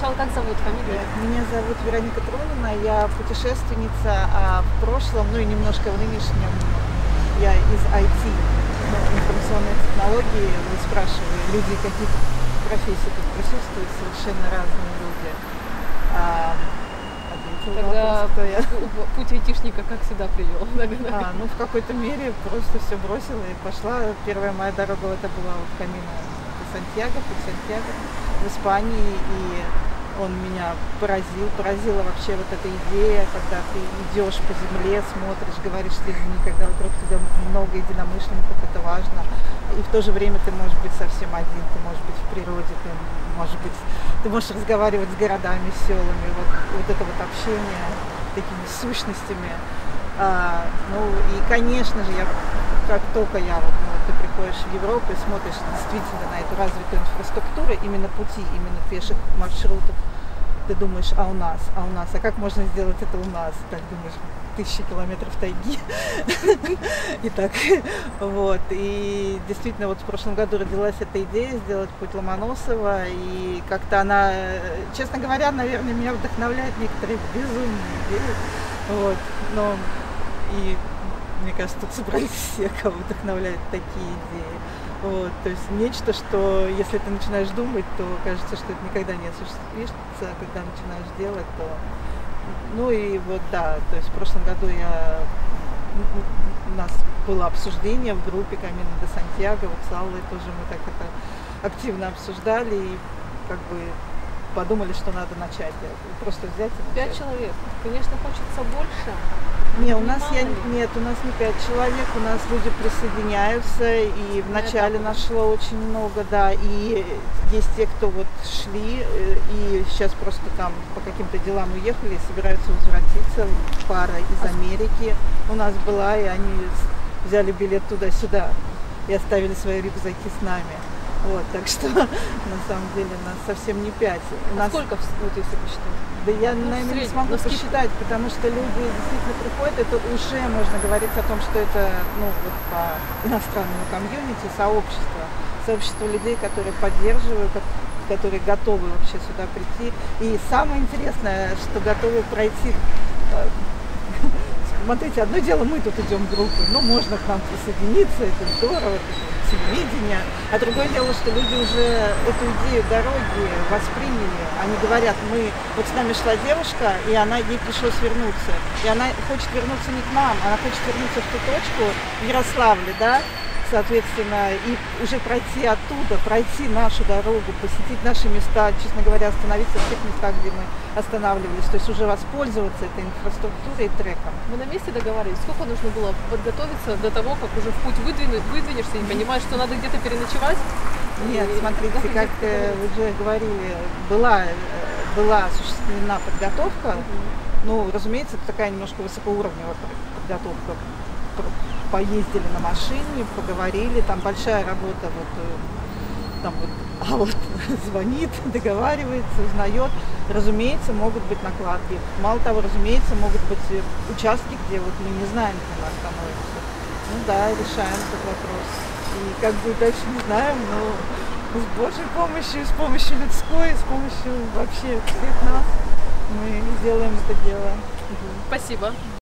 сначала как зовут, фамилию? Меня зовут Вероника Тронина, я путешественница, а в прошлом, ну и немножко в нынешнем, я из IT, информационные технологии. Вы спрашивали, люди каких профессий тут присутствуют, совершенно разные люди. А, Тогда вопрос, я. путь айтишника как сюда привел? А, ну, в какой-то мере просто все бросила и пошла. Первая моя дорога это была вот Камина Сантьяго, путь Сантьяго в Испании. И он меня поразил. Поразила вообще вот эта идея, когда ты идешь по земле, смотришь, говоришь с людьми, когда вокруг тебя много единомышленников, это важно. И в то же время ты можешь быть совсем один, ты можешь быть в природе, ты можешь быть, ты можешь разговаривать с городами, селами. Вот, вот это вот общение такими сущностями. А, ну и, конечно же, я, как только я вот, ну, ты приходишь в Европу и смотришь действительно на эту развитую инфраструктуру, именно пути, именно пеших маршрутов, ты думаешь, а у нас, а у нас, а как можно сделать это у нас? Так думаешь, тысячи километров тайги. И так, вот. И действительно, вот в прошлом году родилась эта идея сделать путь Ломоносова, и как-то она, честно говоря, наверное, меня вдохновляет некоторые безумные идеи. Вот. Но и мне кажется, тут собрались все, кого вдохновляют такие идеи. Вот, то есть нечто, что если ты начинаешь думать, то кажется, что это никогда не осуществится, а когда начинаешь делать, то... Ну и вот да, то есть в прошлом году я у нас было обсуждение в группе Камина де Сантьяго, вот с Аллой тоже мы так это активно обсуждали и как бы подумали, что надо начать. Просто взять и Пять человек. Конечно, хочется больше. Не, у нас я, нет, у нас не пять человек, у нас люди присоединяются, и в начале нашло очень много, да, и есть те, кто вот шли, э, и сейчас просто там по каким-то делам уехали, и собираются возвратиться, пара из Америки у нас была, и они взяли билет туда-сюда и оставили свои рюкзаки с нами. Вот, так что на самом деле нас совсем не пять. У а нас... сколько, вот если посчитать? Да я, ну, наверное, не смогу посчитать, потому что люди действительно приходят, это уже можно говорить о том, что это, ну, вот по иностранному комьюнити, сообщество, сообщество людей, которые поддерживают, которые готовы вообще сюда прийти. И самое интересное, что готовы пройти э, смотрите, одно дело, мы тут идем группой, ну, можно к нам присоединиться, это здорово, это телевидения. А другое дело, что люди уже эту идею дороги восприняли. Они говорят, мы, вот с нами шла девушка, и она, ей пришлось вернуться. И она хочет вернуться не к нам, она хочет вернуться в ту точку в Ярославле, да, соответственно, и уже пройти оттуда, пройти нашу дорогу, посетить наши места, честно говоря, остановиться в тех местах, где мы останавливались, то есть уже воспользоваться этой инфраструктурой и треком. Мы на месте договаривались, сколько нужно было подготовиться до того, как уже в путь выдвину, выдвинешься и понимаешь, что надо где-то переночевать? Нет, и смотрите, как э, вы уже говорили, была, э, была осуществлена подготовка, угу. ну, разумеется, это такая немножко высокоуровневая подготовка поездили на машине, поговорили, там большая работа, вот э, там вот, а вот звонит, договаривается, узнает. Разумеется, могут быть накладки. Мало того, разумеется, могут быть э, участки, где вот мы не знаем, где мы остановимся. Ну да, решаем этот вопрос. И как бы дальше не знаем, но с Божьей помощью, с помощью людской, с помощью вообще всех нас мы делаем это дело. Спасибо.